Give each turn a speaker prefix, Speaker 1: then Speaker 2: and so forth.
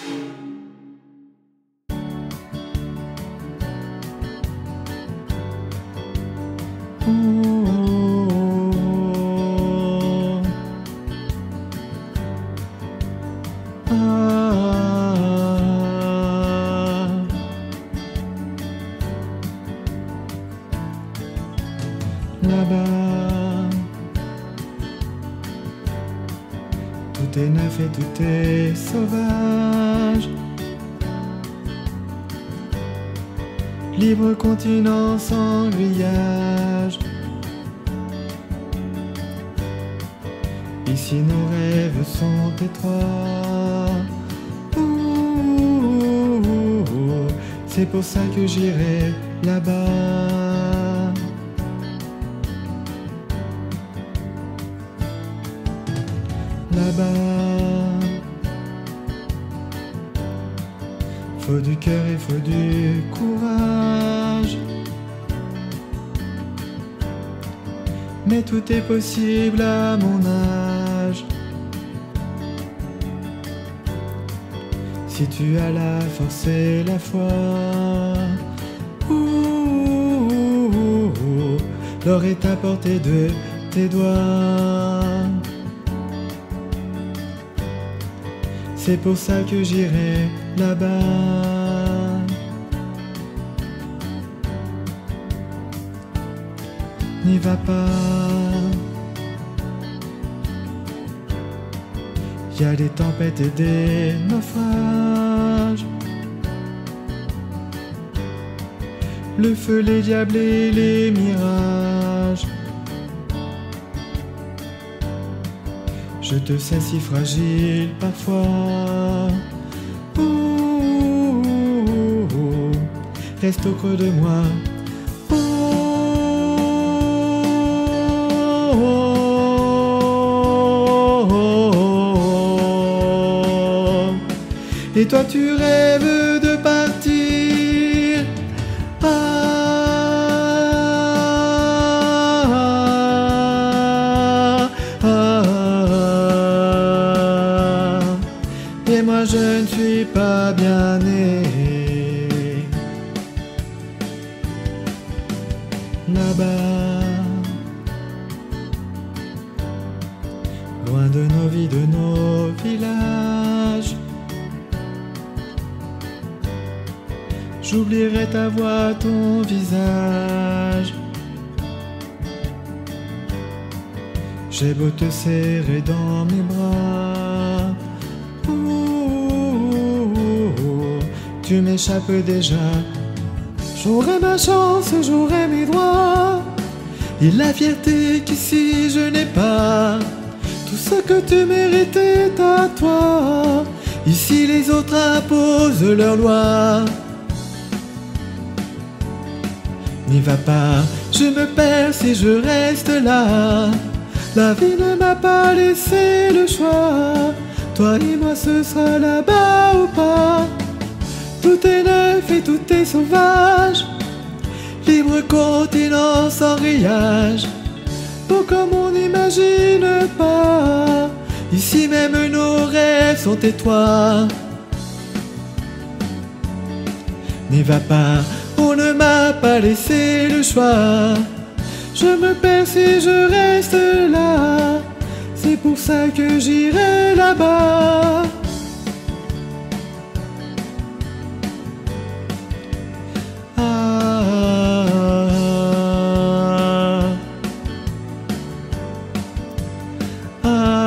Speaker 1: Mm. Ah. Là-bas, tout est neuf et tout est sauvage. Libre continent sans grillage. Ici nos rêves sont étroits. C'est pour ça que j'irai là-bas. Faut du cœur et faut du courage. Mais tout est possible à mon âge. Si tu as la force et la foi, ouh, l'or est à portée de tes doigts. C'est pour ça que j'irai là-bas. N'y va pas. Y a des tempêtes et des naufrages. Le feu, les diables et les mirages. Je te sais si fragile parfois. Ouh, reste au creux de moi. Et toi tu Là-bas, loin de nos vies, de nos villages. J'oublierai ta voix, ton visage. J'ai beau te serrer dans mes bras. Ouh, ouh, tu m'échappes déjà. J'aurai ma chance, j'aurai mes droits. Et la fierté qu'ici je n'ai pas. Tout ce que tu mérites est à toi. Ici les autres imposent leurs lois. N'y va pas, je me perds si je reste là. La vie ne m'a pas laissé le choix. Toi et moi, ce sera là-bas ou pas. Tout est neuf et tout est sauvage. Libre continent sans grillage. Beau comme on n'imagine pas. Ici même nos rêves sont étroits. N'y va pas, on ne m'a pas laissé le choix. Je me perds si je reste là. C'est pour ça que j'irai là-bas. Uh,